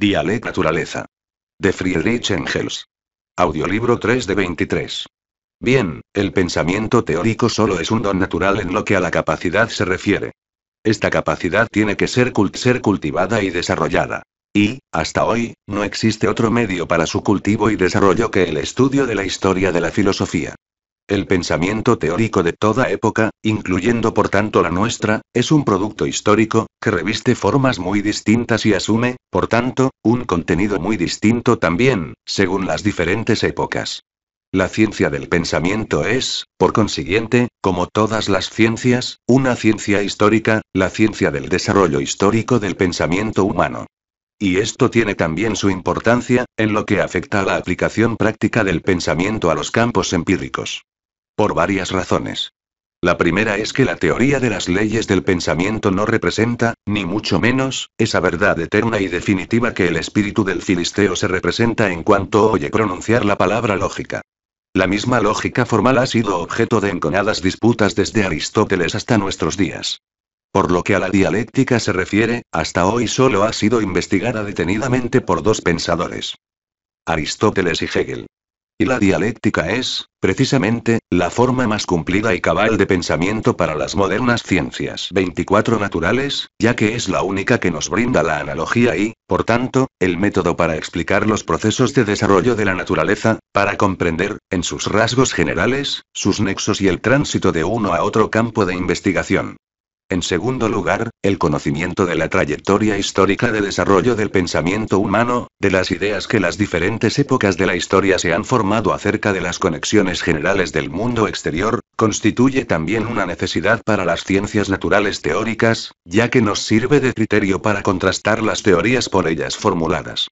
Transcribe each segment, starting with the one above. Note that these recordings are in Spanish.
Dialecto Naturaleza. De Friedrich Engels. Audiolibro 3 de 23. Bien, el pensamiento teórico solo es un don natural en lo que a la capacidad se refiere. Esta capacidad tiene que ser, ser cultivada y desarrollada. Y, hasta hoy, no existe otro medio para su cultivo y desarrollo que el estudio de la historia de la filosofía. El pensamiento teórico de toda época, incluyendo por tanto la nuestra, es un producto histórico, que reviste formas muy distintas y asume, por tanto, un contenido muy distinto también, según las diferentes épocas. La ciencia del pensamiento es, por consiguiente, como todas las ciencias, una ciencia histórica, la ciencia del desarrollo histórico del pensamiento humano. Y esto tiene también su importancia, en lo que afecta a la aplicación práctica del pensamiento a los campos empíricos. Por varias razones. La primera es que la teoría de las leyes del pensamiento no representa, ni mucho menos, esa verdad eterna y definitiva que el espíritu del filisteo se representa en cuanto oye pronunciar la palabra lógica. La misma lógica formal ha sido objeto de enconadas disputas desde Aristóteles hasta nuestros días. Por lo que a la dialéctica se refiere, hasta hoy solo ha sido investigada detenidamente por dos pensadores. Aristóteles y Hegel. Y la dialéctica es, precisamente, la forma más cumplida y cabal de pensamiento para las modernas ciencias 24 naturales, ya que es la única que nos brinda la analogía y, por tanto, el método para explicar los procesos de desarrollo de la naturaleza, para comprender, en sus rasgos generales, sus nexos y el tránsito de uno a otro campo de investigación. En segundo lugar, el conocimiento de la trayectoria histórica de desarrollo del pensamiento humano, de las ideas que las diferentes épocas de la historia se han formado acerca de las conexiones generales del mundo exterior, constituye también una necesidad para las ciencias naturales teóricas, ya que nos sirve de criterio para contrastar las teorías por ellas formuladas.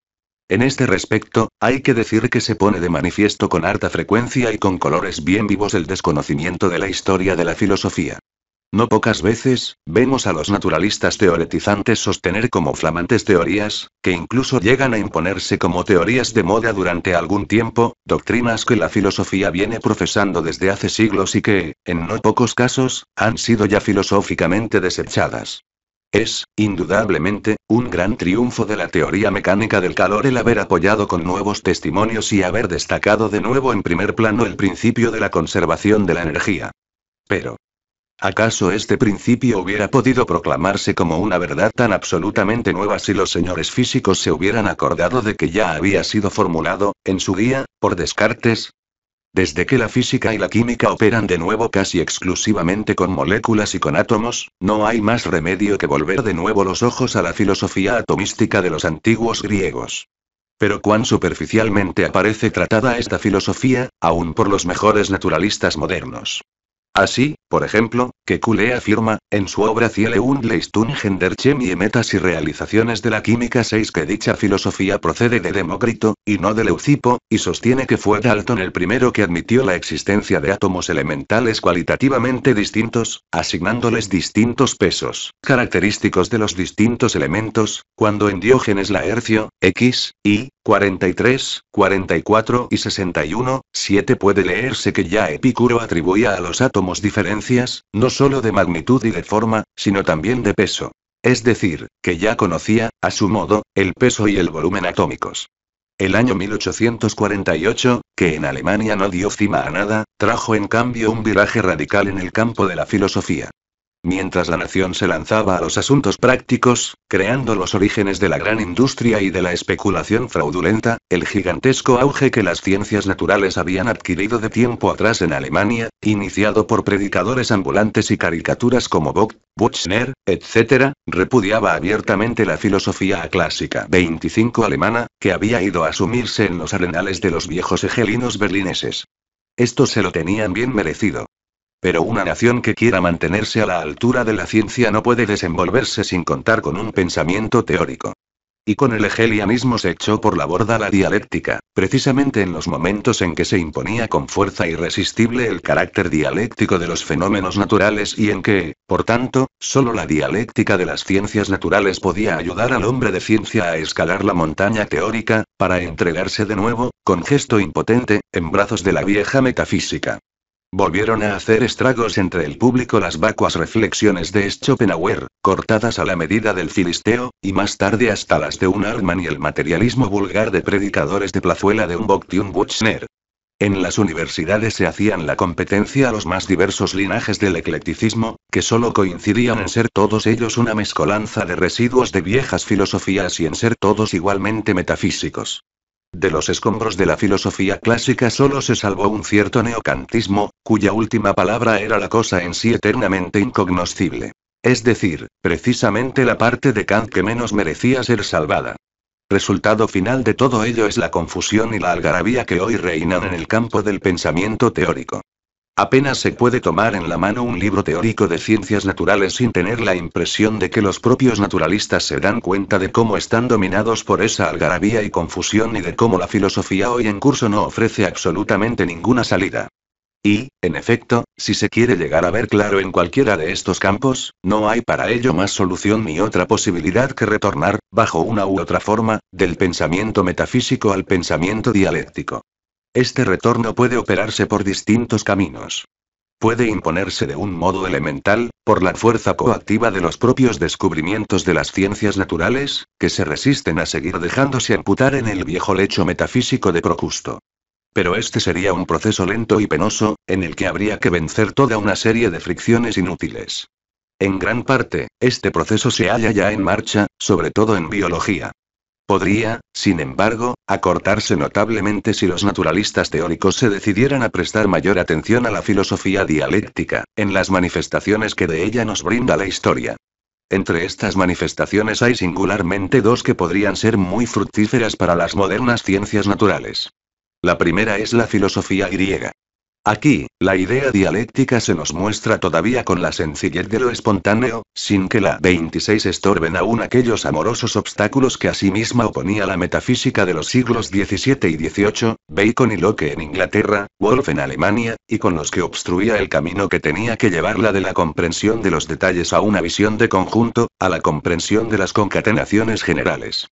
En este respecto, hay que decir que se pone de manifiesto con harta frecuencia y con colores bien vivos el desconocimiento de la historia de la filosofía. No pocas veces, vemos a los naturalistas teoretizantes sostener como flamantes teorías, que incluso llegan a imponerse como teorías de moda durante algún tiempo, doctrinas que la filosofía viene profesando desde hace siglos y que, en no pocos casos, han sido ya filosóficamente desechadas. Es, indudablemente, un gran triunfo de la teoría mecánica del calor el haber apoyado con nuevos testimonios y haber destacado de nuevo en primer plano el principio de la conservación de la energía. Pero, ¿Acaso este principio hubiera podido proclamarse como una verdad tan absolutamente nueva si los señores físicos se hubieran acordado de que ya había sido formulado, en su día, por Descartes? Desde que la física y la química operan de nuevo casi exclusivamente con moléculas y con átomos, no hay más remedio que volver de nuevo los ojos a la filosofía atomística de los antiguos griegos. Pero cuán superficialmente aparece tratada esta filosofía, aún por los mejores naturalistas modernos. Así, por ejemplo, que Kule afirma, en su obra Ciele und Leistungen der Chemie Metas y Realizaciones de la Química 6 que dicha filosofía procede de Demócrito, y no de Leucipo, y sostiene que fue Dalton el primero que admitió la existencia de átomos elementales cualitativamente distintos, asignándoles distintos pesos, característicos de los distintos elementos, cuando en Diógenes Laercio, X, Y, 43, 44 y 61, 7 puede leerse que ya Epicuro atribuía a los átomos diferencias, no solo de magnitud y de forma, sino también de peso. Es decir, que ya conocía, a su modo, el peso y el volumen atómicos. El año 1848, que en Alemania no dio cima a nada, trajo en cambio un viraje radical en el campo de la filosofía. Mientras la nación se lanzaba a los asuntos prácticos, creando los orígenes de la gran industria y de la especulación fraudulenta, el gigantesco auge que las ciencias naturales habían adquirido de tiempo atrás en Alemania, iniciado por predicadores ambulantes y caricaturas como Bock, Buchner, etc., repudiaba abiertamente la filosofía clásica 25 alemana, que había ido a sumirse en los arenales de los viejos hegelinos berlineses. Esto se lo tenían bien merecido. Pero una nación que quiera mantenerse a la altura de la ciencia no puede desenvolverse sin contar con un pensamiento teórico. Y con el hegelianismo se echó por la borda la dialéctica, precisamente en los momentos en que se imponía con fuerza irresistible el carácter dialéctico de los fenómenos naturales y en que, por tanto, solo la dialéctica de las ciencias naturales podía ayudar al hombre de ciencia a escalar la montaña teórica, para entregarse de nuevo, con gesto impotente, en brazos de la vieja metafísica. Volvieron a hacer estragos entre el público las vacuas reflexiones de Schopenhauer, cortadas a la medida del filisteo, y más tarde hasta las de un Arman y el materialismo vulgar de predicadores de plazuela de un y un Buchner. En las universidades se hacían la competencia a los más diversos linajes del eclecticismo, que solo coincidían en ser todos ellos una mezcolanza de residuos de viejas filosofías y en ser todos igualmente metafísicos. De los escombros de la filosofía clásica solo se salvó un cierto neocantismo, cuya última palabra era la cosa en sí eternamente incognoscible. Es decir, precisamente la parte de Kant que menos merecía ser salvada. Resultado final de todo ello es la confusión y la algarabía que hoy reinan en el campo del pensamiento teórico. Apenas se puede tomar en la mano un libro teórico de ciencias naturales sin tener la impresión de que los propios naturalistas se dan cuenta de cómo están dominados por esa algarabía y confusión y de cómo la filosofía hoy en curso no ofrece absolutamente ninguna salida. Y, en efecto, si se quiere llegar a ver claro en cualquiera de estos campos, no hay para ello más solución ni otra posibilidad que retornar, bajo una u otra forma, del pensamiento metafísico al pensamiento dialéctico. Este retorno puede operarse por distintos caminos. Puede imponerse de un modo elemental, por la fuerza coactiva de los propios descubrimientos de las ciencias naturales, que se resisten a seguir dejándose amputar en el viejo lecho metafísico de Procusto. Pero este sería un proceso lento y penoso, en el que habría que vencer toda una serie de fricciones inútiles. En gran parte, este proceso se halla ya en marcha, sobre todo en biología. Podría, sin embargo, acortarse notablemente si los naturalistas teóricos se decidieran a prestar mayor atención a la filosofía dialéctica, en las manifestaciones que de ella nos brinda la historia. Entre estas manifestaciones hay singularmente dos que podrían ser muy fructíferas para las modernas ciencias naturales. La primera es la filosofía griega. Aquí, la idea dialéctica se nos muestra todavía con la sencillez de lo espontáneo, sin que la 26 estorben aún aquellos amorosos obstáculos que a sí misma oponía la metafísica de los siglos XVII y XVIII, Bacon y Locke en Inglaterra, Wolff en Alemania, y con los que obstruía el camino que tenía que llevarla de la comprensión de los detalles a una visión de conjunto, a la comprensión de las concatenaciones generales.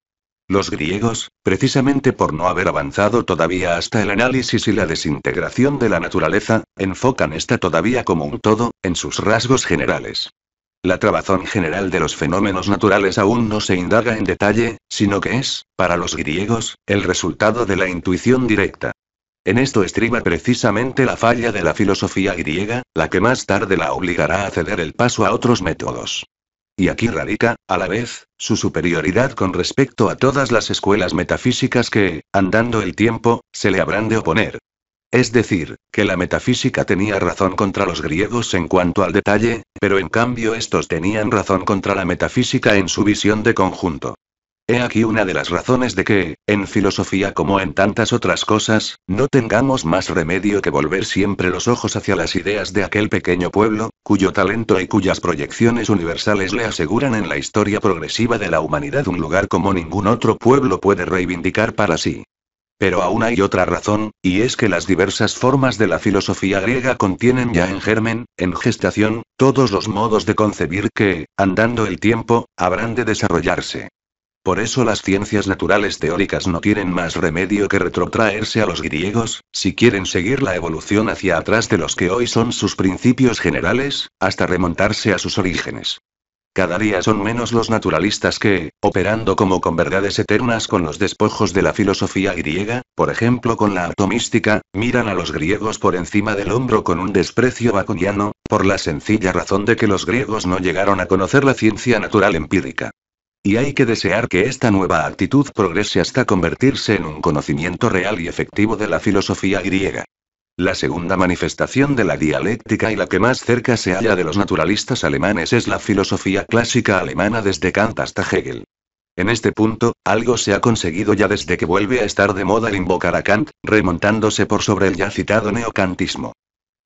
Los griegos, precisamente por no haber avanzado todavía hasta el análisis y la desintegración de la naturaleza, enfocan esta todavía como un todo, en sus rasgos generales. La trabazón general de los fenómenos naturales aún no se indaga en detalle, sino que es, para los griegos, el resultado de la intuición directa. En esto estriba precisamente la falla de la filosofía griega, la que más tarde la obligará a ceder el paso a otros métodos. Y aquí radica, a la vez, su superioridad con respecto a todas las escuelas metafísicas que, andando el tiempo, se le habrán de oponer. Es decir, que la metafísica tenía razón contra los griegos en cuanto al detalle, pero en cambio estos tenían razón contra la metafísica en su visión de conjunto. He aquí una de las razones de que, en filosofía como en tantas otras cosas, no tengamos más remedio que volver siempre los ojos hacia las ideas de aquel pequeño pueblo, cuyo talento y cuyas proyecciones universales le aseguran en la historia progresiva de la humanidad un lugar como ningún otro pueblo puede reivindicar para sí. Pero aún hay otra razón, y es que las diversas formas de la filosofía griega contienen ya en germen, en gestación, todos los modos de concebir que, andando el tiempo, habrán de desarrollarse. Por eso las ciencias naturales teóricas no tienen más remedio que retrotraerse a los griegos, si quieren seguir la evolución hacia atrás de los que hoy son sus principios generales, hasta remontarse a sus orígenes. Cada día son menos los naturalistas que, operando como con verdades eternas con los despojos de la filosofía griega, por ejemplo con la atomística, miran a los griegos por encima del hombro con un desprecio baconiano, por la sencilla razón de que los griegos no llegaron a conocer la ciencia natural empírica. Y hay que desear que esta nueva actitud progrese hasta convertirse en un conocimiento real y efectivo de la filosofía griega. La segunda manifestación de la dialéctica y la que más cerca se halla de los naturalistas alemanes es la filosofía clásica alemana desde Kant hasta Hegel. En este punto, algo se ha conseguido ya desde que vuelve a estar de moda el invocar a Kant, remontándose por sobre el ya citado neocantismo.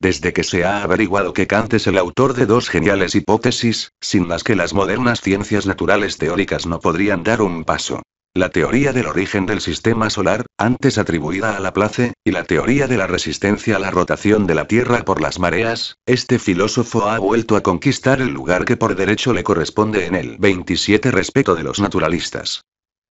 Desde que se ha averiguado que Kant es el autor de dos geniales hipótesis, sin las que las modernas ciencias naturales teóricas no podrían dar un paso. La teoría del origen del sistema solar, antes atribuida a Laplace, y la teoría de la resistencia a la rotación de la Tierra por las mareas, este filósofo ha vuelto a conquistar el lugar que por derecho le corresponde en el 27 respecto de los naturalistas.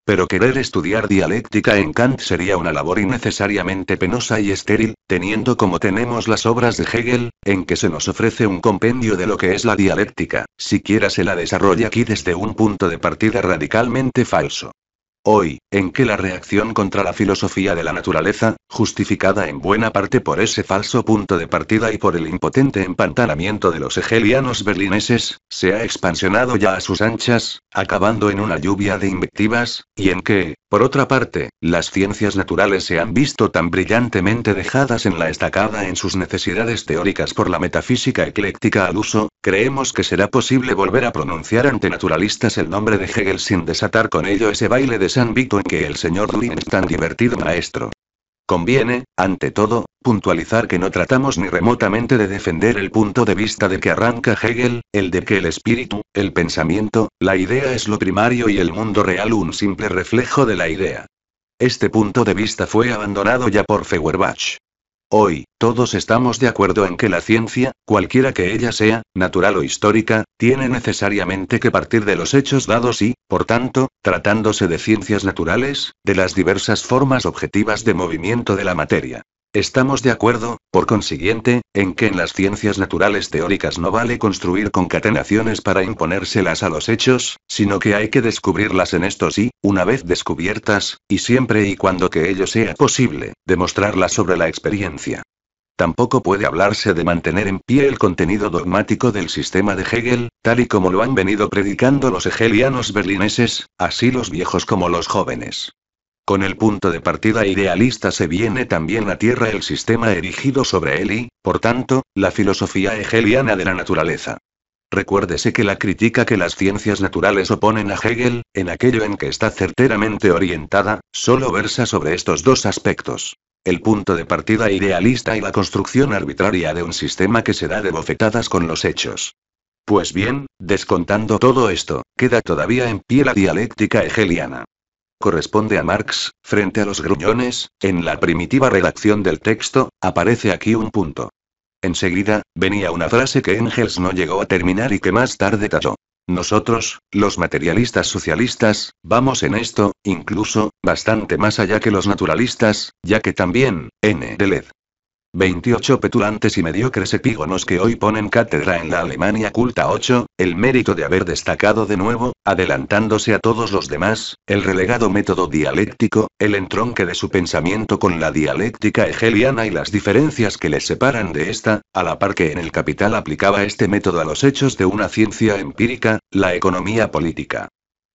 Pero querer estudiar dialéctica en Kant sería una labor innecesariamente penosa y estéril, teniendo como tenemos las obras de Hegel, en que se nos ofrece un compendio de lo que es la dialéctica, siquiera se la desarrolla aquí desde un punto de partida radicalmente falso. Hoy, en que la reacción contra la filosofía de la naturaleza, justificada en buena parte por ese falso punto de partida y por el impotente empantanamiento de los hegelianos berlineses, se ha expansionado ya a sus anchas, acabando en una lluvia de invectivas, y en que, por otra parte, las ciencias naturales se han visto tan brillantemente dejadas en la estacada en sus necesidades teóricas por la metafísica ecléctica al uso, creemos que será posible volver a pronunciar ante naturalistas el nombre de Hegel sin desatar con ello ese baile de San Vito en que el señor Lin es tan divertido maestro. Conviene, ante todo, puntualizar que no tratamos ni remotamente de defender el punto de vista de que arranca Hegel, el de que el espíritu, el pensamiento, la idea es lo primario y el mundo real un simple reflejo de la idea. Este punto de vista fue abandonado ya por Feuerbach. Hoy, todos estamos de acuerdo en que la ciencia, cualquiera que ella sea, natural o histórica, tiene necesariamente que partir de los hechos dados y, por tanto, tratándose de ciencias naturales, de las diversas formas objetivas de movimiento de la materia. Estamos de acuerdo, por consiguiente, en que en las ciencias naturales teóricas no vale construir concatenaciones para imponérselas a los hechos, sino que hay que descubrirlas en estos y, una vez descubiertas, y siempre y cuando que ello sea posible, demostrarlas sobre la experiencia. Tampoco puede hablarse de mantener en pie el contenido dogmático del sistema de Hegel, tal y como lo han venido predicando los hegelianos berlineses, así los viejos como los jóvenes. Con el punto de partida idealista se viene también a tierra el sistema erigido sobre él y, por tanto, la filosofía hegeliana de la naturaleza. Recuérdese que la crítica que las ciencias naturales oponen a Hegel, en aquello en que está certeramente orientada, solo versa sobre estos dos aspectos. El punto de partida idealista y la construcción arbitraria de un sistema que se da de bofetadas con los hechos. Pues bien, descontando todo esto, queda todavía en pie la dialéctica hegeliana corresponde a Marx, frente a los gruñones, en la primitiva redacción del texto, aparece aquí un punto. Enseguida, venía una frase que Engels no llegó a terminar y que más tarde tachó. Nosotros, los materialistas socialistas, vamos en esto, incluso, bastante más allá que los naturalistas, ya que también, N. Deleuze 28 petulantes y mediocres epígonos que hoy ponen cátedra en la Alemania culta 8, el mérito de haber destacado de nuevo, adelantándose a todos los demás, el relegado método dialéctico, el entronque de su pensamiento con la dialéctica hegeliana y las diferencias que les separan de esta, a la par que en el Capital aplicaba este método a los hechos de una ciencia empírica, la economía política.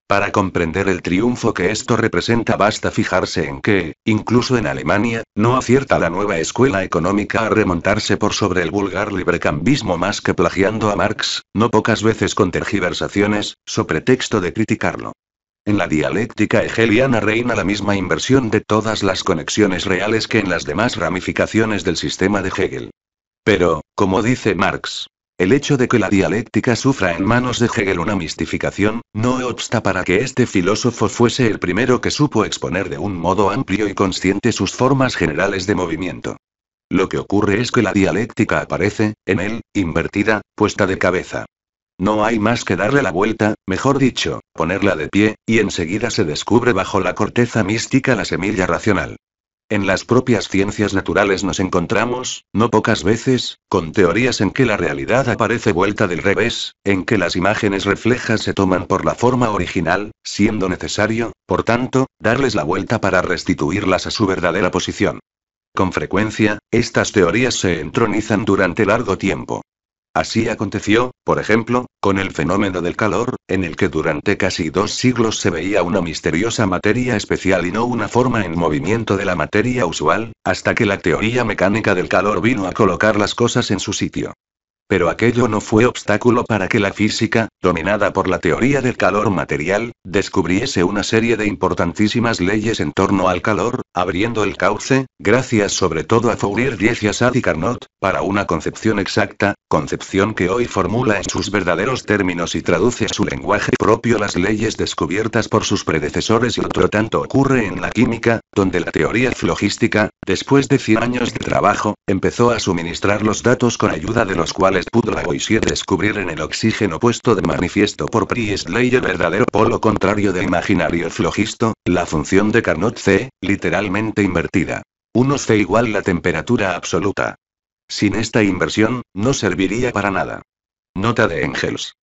Para comprender el triunfo que esto representa basta fijarse en que, incluso en Alemania, no acierta la nueva escuela económica a remontarse por sobre el vulgar librecambismo más que plagiando a Marx, no pocas veces con tergiversaciones, so pretexto de criticarlo. En la dialéctica hegeliana reina la misma inversión de todas las conexiones reales que en las demás ramificaciones del sistema de Hegel. Pero, como dice Marx, el hecho de que la dialéctica sufra en manos de Hegel una mistificación, no obsta para que este filósofo fuese el primero que supo exponer de un modo amplio y consciente sus formas generales de movimiento. Lo que ocurre es que la dialéctica aparece, en él, invertida, puesta de cabeza. No hay más que darle la vuelta, mejor dicho, ponerla de pie, y enseguida se descubre bajo la corteza mística la semilla racional. En las propias ciencias naturales nos encontramos, no pocas veces, con teorías en que la realidad aparece vuelta del revés, en que las imágenes reflejas se toman por la forma original, siendo necesario, por tanto, darles la vuelta para restituirlas a su verdadera posición. Con frecuencia, estas teorías se entronizan durante largo tiempo. Así aconteció, por ejemplo, con el fenómeno del calor, en el que durante casi dos siglos se veía una misteriosa materia especial y no una forma en movimiento de la materia usual, hasta que la teoría mecánica del calor vino a colocar las cosas en su sitio. Pero aquello no fue obstáculo para que la física, dominada por la teoría del calor material, descubriese una serie de importantísimas leyes en torno al calor, abriendo el cauce, gracias sobre todo a Fourier y a Sadi Carnot, para una concepción exacta, concepción que hoy formula en sus verdaderos términos y traduce a su lenguaje propio las leyes descubiertas por sus predecesores y otro tanto ocurre en la química, donde la teoría flogística, después de 100 años de trabajo, empezó a suministrar los datos con ayuda de los cuales pudo Lavoisier descubrir en el oxígeno puesto de manifiesto por Priestley el verdadero polo contrario del imaginario flogisto, la función de Carnot C, literalmente invertida. 1 C igual la temperatura absoluta. Sin esta inversión, no serviría para nada. Nota de Engels.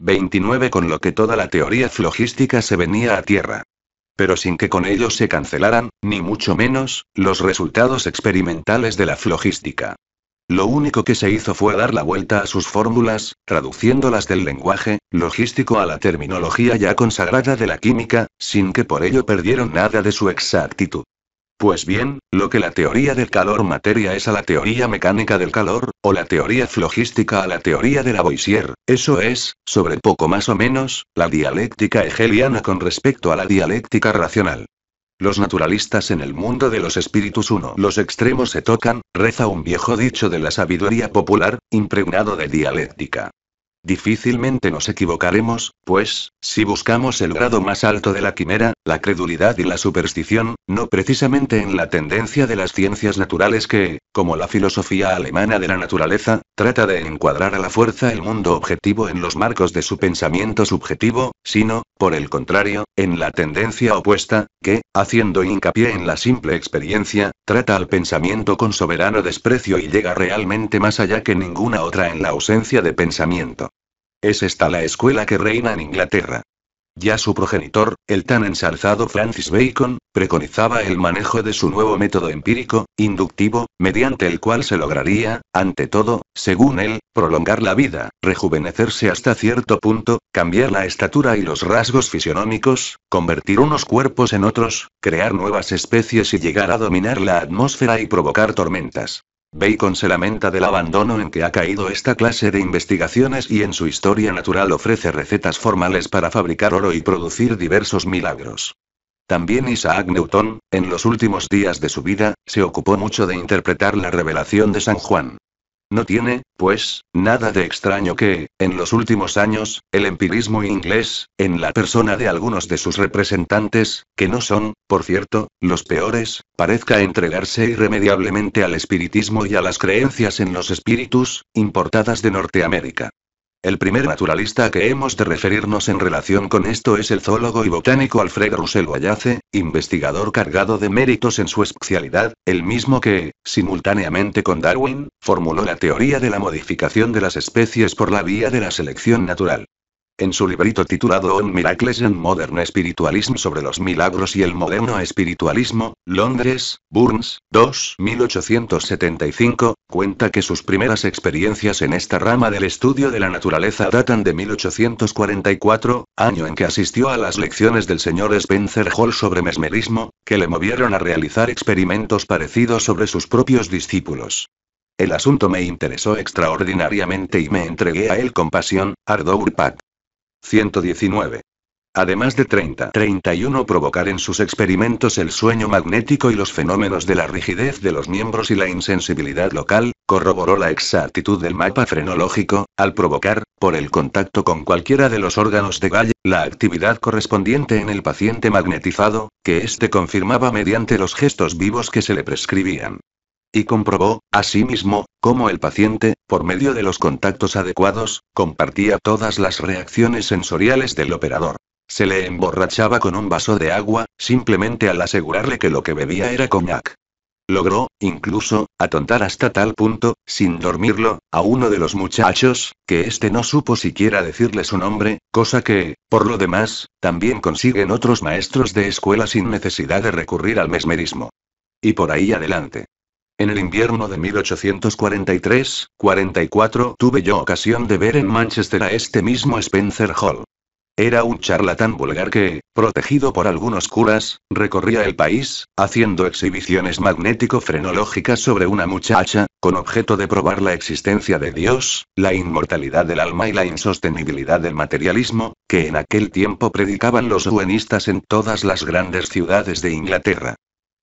29 con lo que toda la teoría flogística se venía a tierra. Pero sin que con ello se cancelaran, ni mucho menos, los resultados experimentales de la flogística. Lo único que se hizo fue dar la vuelta a sus fórmulas, traduciéndolas del lenguaje logístico a la terminología ya consagrada de la química, sin que por ello perdieron nada de su exactitud. Pues bien, lo que la teoría del calor materia es a la teoría mecánica del calor, o la teoría flogística a la teoría de Lavoisier, eso es, sobre poco más o menos, la dialéctica hegeliana con respecto a la dialéctica racional. Los naturalistas en el mundo de los espíritus uno, los extremos se tocan, reza un viejo dicho de la sabiduría popular, impregnado de dialéctica. Difícilmente nos equivocaremos, pues, si buscamos el grado más alto de la quimera, la credulidad y la superstición, no precisamente en la tendencia de las ciencias naturales que, como la filosofía alemana de la naturaleza, trata de encuadrar a la fuerza el mundo objetivo en los marcos de su pensamiento subjetivo, sino, por el contrario, en la tendencia opuesta, que, haciendo hincapié en la simple experiencia, trata al pensamiento con soberano desprecio y llega realmente más allá que ninguna otra en la ausencia de pensamiento. Es esta la escuela que reina en Inglaterra. Ya su progenitor, el tan ensalzado Francis Bacon, preconizaba el manejo de su nuevo método empírico, inductivo, mediante el cual se lograría, ante todo, según él, prolongar la vida, rejuvenecerse hasta cierto punto, cambiar la estatura y los rasgos fisionómicos, convertir unos cuerpos en otros, crear nuevas especies y llegar a dominar la atmósfera y provocar tormentas. Bacon se lamenta del abandono en que ha caído esta clase de investigaciones y en su historia natural ofrece recetas formales para fabricar oro y producir diversos milagros. También Isaac Newton, en los últimos días de su vida, se ocupó mucho de interpretar la revelación de San Juan. No tiene, pues, nada de extraño que, en los últimos años, el empirismo inglés, en la persona de algunos de sus representantes, que no son, por cierto, los peores, parezca entregarse irremediablemente al espiritismo y a las creencias en los espíritus, importadas de Norteamérica. El primer naturalista que hemos de referirnos en relación con esto es el zoólogo y botánico Alfred Russell Wallace, investigador cargado de méritos en su especialidad, el mismo que, simultáneamente con Darwin, formuló la teoría de la modificación de las especies por la vía de la selección natural. En su librito titulado On Miracles and Modern Spiritualism sobre los milagros y el moderno espiritualismo, Londres, Burns, 2, 1875, cuenta que sus primeras experiencias en esta rama del estudio de la naturaleza datan de 1844, año en que asistió a las lecciones del señor Spencer Hall sobre mesmerismo, que le movieron a realizar experimentos parecidos sobre sus propios discípulos. El asunto me interesó extraordinariamente y me entregué a él con pasión, ardor 119. Además de 30, 31 provocar en sus experimentos el sueño magnético y los fenómenos de la rigidez de los miembros y la insensibilidad local, corroboró la exactitud del mapa frenológico, al provocar, por el contacto con cualquiera de los órganos de Galle, la actividad correspondiente en el paciente magnetizado, que éste confirmaba mediante los gestos vivos que se le prescribían. Y comprobó, asimismo, cómo el paciente, por medio de los contactos adecuados, compartía todas las reacciones sensoriales del operador. Se le emborrachaba con un vaso de agua, simplemente al asegurarle que lo que bebía era coñac. Logró, incluso, atontar hasta tal punto, sin dormirlo, a uno de los muchachos, que éste no supo siquiera decirle su nombre, cosa que, por lo demás, también consiguen otros maestros de escuela sin necesidad de recurrir al mesmerismo. Y por ahí adelante. En el invierno de 1843-44 tuve yo ocasión de ver en Manchester a este mismo Spencer Hall. Era un charlatán vulgar que, protegido por algunos curas, recorría el país, haciendo exhibiciones magnético-frenológicas sobre una muchacha, con objeto de probar la existencia de Dios, la inmortalidad del alma y la insostenibilidad del materialismo, que en aquel tiempo predicaban los buenistas en todas las grandes ciudades de Inglaterra.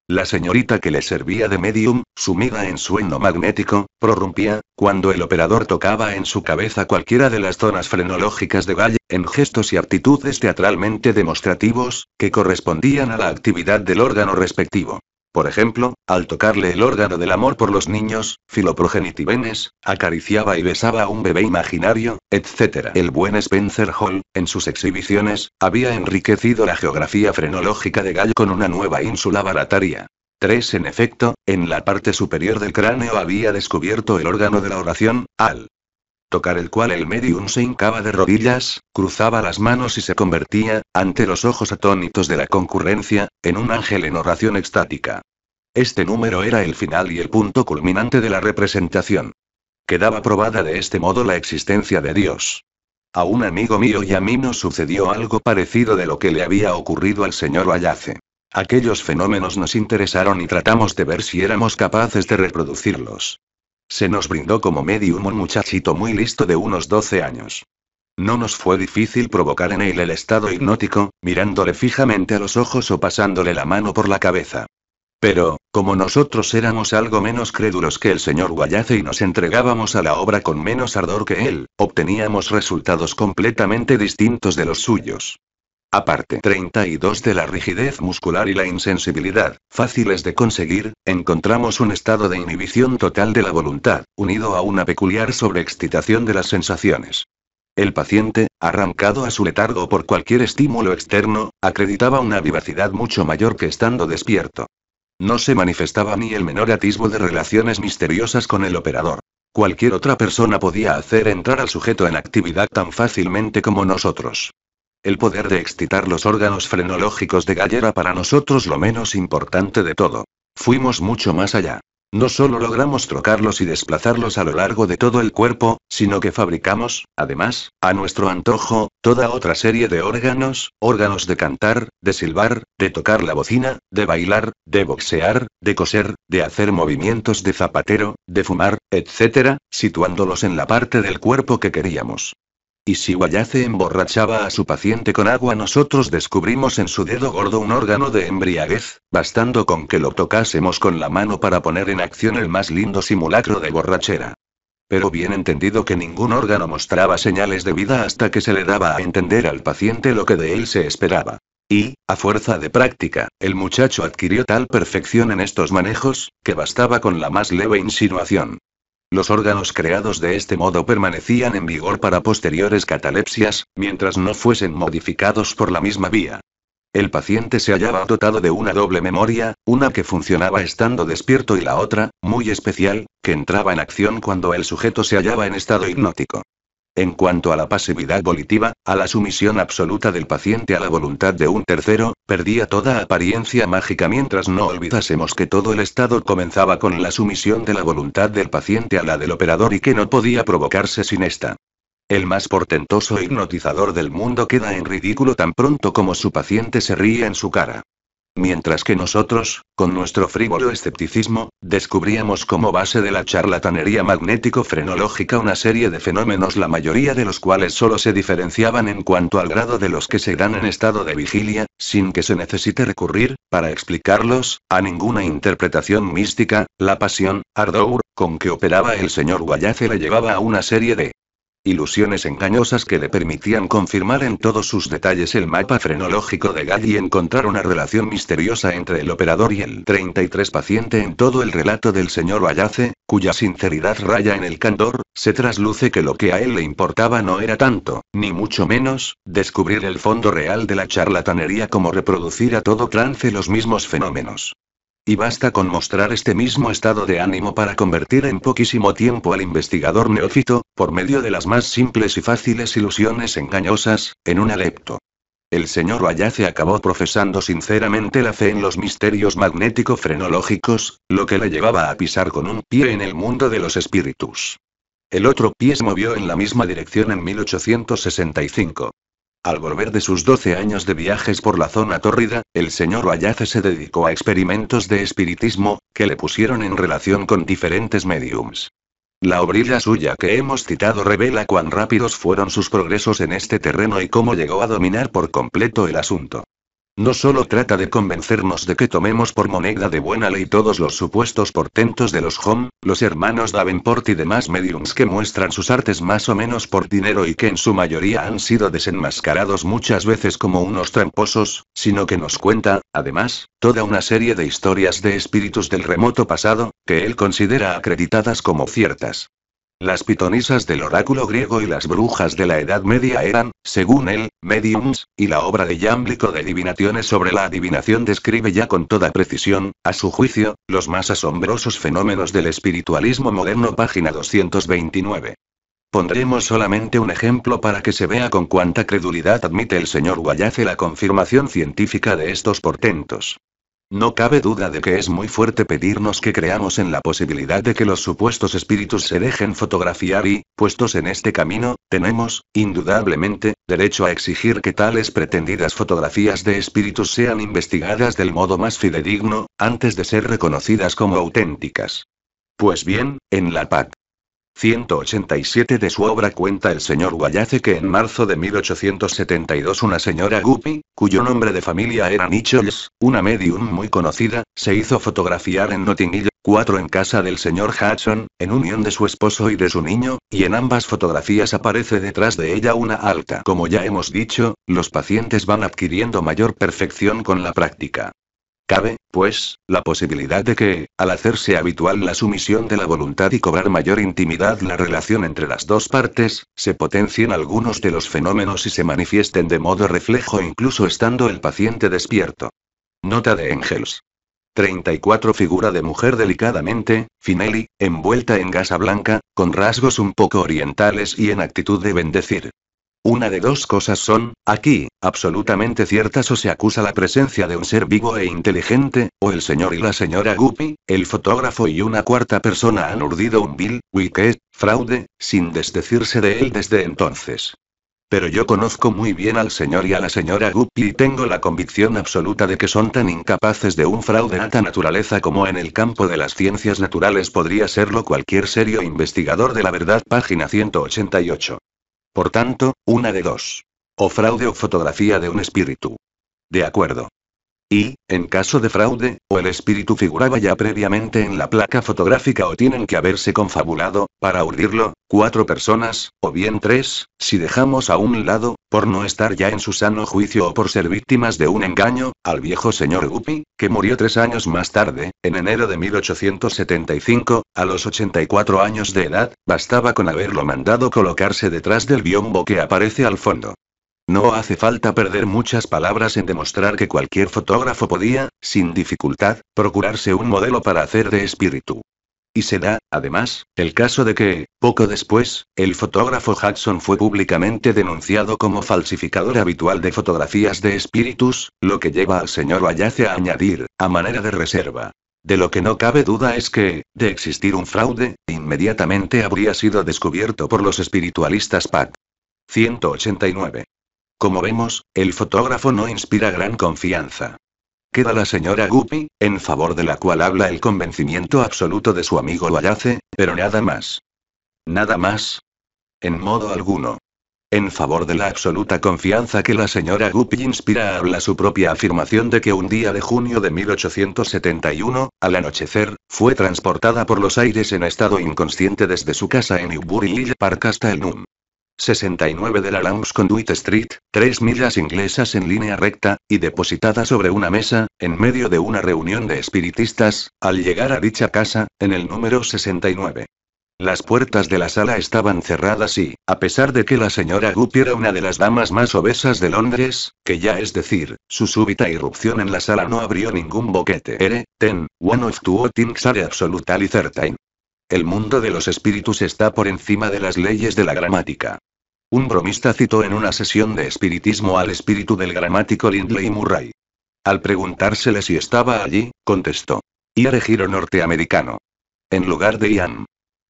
La señorita que le servía de medium, sumida en sueño magnético, prorrumpía, cuando el operador tocaba en su cabeza cualquiera de las zonas frenológicas de Galle, en gestos y actitudes teatralmente demostrativos, que correspondían a la actividad del órgano respectivo. Por ejemplo, al tocarle el órgano del amor por los niños, filoprogenitivenes, acariciaba y besaba a un bebé imaginario, etc. El buen Spencer Hall, en sus exhibiciones, había enriquecido la geografía frenológica de Gall con una nueva ínsula barataria. 3. En efecto, en la parte superior del cráneo había descubierto el órgano de la oración, al tocar el cual el medium se hincaba de rodillas, cruzaba las manos y se convertía, ante los ojos atónitos de la concurrencia, en un ángel en oración extática. Este número era el final y el punto culminante de la representación. Quedaba probada de este modo la existencia de Dios. A un amigo mío y a mí nos sucedió algo parecido de lo que le había ocurrido al señor Vallace. Aquellos fenómenos nos interesaron y tratamos de ver si éramos capaces de reproducirlos. Se nos brindó como medium un muchachito muy listo de unos 12 años. No nos fue difícil provocar en él el estado hipnótico, mirándole fijamente a los ojos o pasándole la mano por la cabeza. Pero, como nosotros éramos algo menos crédulos que el señor Guayace y nos entregábamos a la obra con menos ardor que él, obteníamos resultados completamente distintos de los suyos. Aparte 32 de la rigidez muscular y la insensibilidad, fáciles de conseguir, encontramos un estado de inhibición total de la voluntad, unido a una peculiar sobreexcitación de las sensaciones. El paciente, arrancado a su letargo por cualquier estímulo externo, acreditaba una vivacidad mucho mayor que estando despierto. No se manifestaba ni el menor atisbo de relaciones misteriosas con el operador. Cualquier otra persona podía hacer entrar al sujeto en actividad tan fácilmente como nosotros. El poder de excitar los órganos frenológicos de Gallera para nosotros lo menos importante de todo. Fuimos mucho más allá. No solo logramos trocarlos y desplazarlos a lo largo de todo el cuerpo, sino que fabricamos, además, a nuestro antojo, toda otra serie de órganos, órganos de cantar, de silbar, de tocar la bocina, de bailar, de boxear, de coser, de hacer movimientos de zapatero, de fumar, etc., situándolos en la parte del cuerpo que queríamos. Y si Guayace emborrachaba a su paciente con agua, nosotros descubrimos en su dedo gordo un órgano de embriaguez, bastando con que lo tocásemos con la mano para poner en acción el más lindo simulacro de borrachera. Pero bien entendido que ningún órgano mostraba señales de vida hasta que se le daba a entender al paciente lo que de él se esperaba. Y, a fuerza de práctica, el muchacho adquirió tal perfección en estos manejos, que bastaba con la más leve insinuación. Los órganos creados de este modo permanecían en vigor para posteriores catalepsias, mientras no fuesen modificados por la misma vía. El paciente se hallaba dotado de una doble memoria, una que funcionaba estando despierto y la otra, muy especial, que entraba en acción cuando el sujeto se hallaba en estado hipnótico. En cuanto a la pasividad volitiva, a la sumisión absoluta del paciente a la voluntad de un tercero, perdía toda apariencia mágica mientras no olvidásemos que todo el estado comenzaba con la sumisión de la voluntad del paciente a la del operador y que no podía provocarse sin esta. El más portentoso hipnotizador del mundo queda en ridículo tan pronto como su paciente se ríe en su cara. Mientras que nosotros, con nuestro frívolo escepticismo, descubríamos como base de la charlatanería magnético-frenológica una serie de fenómenos la mayoría de los cuales solo se diferenciaban en cuanto al grado de los que se dan en estado de vigilia, sin que se necesite recurrir, para explicarlos, a ninguna interpretación mística, la pasión, ardor, con que operaba el señor Guayace le llevaba a una serie de Ilusiones engañosas que le permitían confirmar en todos sus detalles el mapa frenológico de Gall y encontrar una relación misteriosa entre el operador y el 33 paciente en todo el relato del señor Vallace, cuya sinceridad raya en el candor, se trasluce que lo que a él le importaba no era tanto, ni mucho menos, descubrir el fondo real de la charlatanería como reproducir a todo trance los mismos fenómenos. Y basta con mostrar este mismo estado de ánimo para convertir en poquísimo tiempo al investigador neófito, por medio de las más simples y fáciles ilusiones engañosas, en un adepto. El señor Vallace acabó profesando sinceramente la fe en los misterios magnético-frenológicos, lo que le llevaba a pisar con un pie en el mundo de los espíritus. El otro pie se movió en la misma dirección en 1865. Al volver de sus 12 años de viajes por la zona tórrida, el señor Vallace se dedicó a experimentos de espiritismo, que le pusieron en relación con diferentes mediums. La obrilla suya que hemos citado revela cuán rápidos fueron sus progresos en este terreno y cómo llegó a dominar por completo el asunto. No solo trata de convencernos de que tomemos por moneda de buena ley todos los supuestos portentos de los Home, los hermanos Davenport y demás mediums que muestran sus artes más o menos por dinero y que en su mayoría han sido desenmascarados muchas veces como unos tramposos, sino que nos cuenta, además, toda una serie de historias de espíritus del remoto pasado, que él considera acreditadas como ciertas. Las pitonisas del oráculo griego y las brujas de la Edad Media eran, según él, mediums, y la obra de Jámblico de Divinaciones sobre la adivinación describe ya con toda precisión, a su juicio, los más asombrosos fenómenos del espiritualismo moderno, página 229. Pondremos solamente un ejemplo para que se vea con cuánta credulidad admite el señor Guayace la confirmación científica de estos portentos. No cabe duda de que es muy fuerte pedirnos que creamos en la posibilidad de que los supuestos espíritus se dejen fotografiar y, puestos en este camino, tenemos, indudablemente, derecho a exigir que tales pretendidas fotografías de espíritus sean investigadas del modo más fidedigno, antes de ser reconocidas como auténticas. Pues bien, en la PAC 187 de su obra cuenta el señor Guayace que en marzo de 1872 una señora Guppy, cuyo nombre de familia era Nichols, una medium muy conocida, se hizo fotografiar en Notting Hill, 4 en casa del señor Hudson, en unión de su esposo y de su niño, y en ambas fotografías aparece detrás de ella una alta. Como ya hemos dicho, los pacientes van adquiriendo mayor perfección con la práctica. Cabe, pues, la posibilidad de que, al hacerse habitual la sumisión de la voluntad y cobrar mayor intimidad la relación entre las dos partes, se potencien algunos de los fenómenos y se manifiesten de modo reflejo incluso estando el paciente despierto. Nota de Engels. 34 Figura de mujer delicadamente, Finelli, envuelta en gasa blanca, con rasgos un poco orientales y en actitud de bendecir. Una de dos cosas son, aquí, absolutamente ciertas o se acusa la presencia de un ser vivo e inteligente, o el señor y la señora Guppy, el fotógrafo y una cuarta persona han urdido un bill, wicked, fraude, sin desdecirse de él desde entonces. Pero yo conozco muy bien al señor y a la señora Guppy y tengo la convicción absoluta de que son tan incapaces de un fraude a naturaleza como en el campo de las ciencias naturales podría serlo cualquier serio investigador de la verdad. Página 188. Por tanto, una de dos. O fraude o fotografía de un espíritu. De acuerdo. Y, en caso de fraude, o el espíritu figuraba ya previamente en la placa fotográfica o tienen que haberse confabulado, para urdirlo, cuatro personas, o bien tres, si dejamos a un lado, por no estar ya en su sano juicio o por ser víctimas de un engaño, al viejo señor Guppy, que murió tres años más tarde, en enero de 1875, a los 84 años de edad, bastaba con haberlo mandado colocarse detrás del biombo que aparece al fondo. No hace falta perder muchas palabras en demostrar que cualquier fotógrafo podía, sin dificultad, procurarse un modelo para hacer de espíritu. Y se da, además, el caso de que, poco después, el fotógrafo Hudson fue públicamente denunciado como falsificador habitual de fotografías de espíritus, lo que lleva al señor Vallace a añadir, a manera de reserva. De lo que no cabe duda es que, de existir un fraude, inmediatamente habría sido descubierto por los espiritualistas PAC. 189. Como vemos, el fotógrafo no inspira gran confianza. Queda la señora Guppy, en favor de la cual habla el convencimiento absoluto de su amigo Wallace, pero nada más. Nada más. En modo alguno. En favor de la absoluta confianza que la señora Guppy inspira habla su propia afirmación de que un día de junio de 1871, al anochecer, fue transportada por los aires en estado inconsciente desde su casa en Newbury Park hasta el NUM. 69 de la Lambs Conduit Street, tres millas inglesas en línea recta, y depositada sobre una mesa, en medio de una reunión de espiritistas, al llegar a dicha casa, en el número 69. Las puertas de la sala estaban cerradas y, a pesar de que la señora Guppy era una de las damas más obesas de Londres, que ya es decir, su súbita irrupción en la sala no abrió ningún boquete. Ere, ten, one of two things are absolutely certain. El mundo de los espíritus está por encima de las leyes de la gramática. Un bromista citó en una sesión de espiritismo al espíritu del gramático Lindley Murray. Al preguntársele si estaba allí, contestó. Iare giro norteamericano. En lugar de Ian.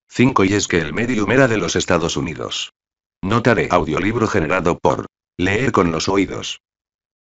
5 y es que el medium era de los Estados Unidos. Nota de audiolibro generado por Leer con los oídos.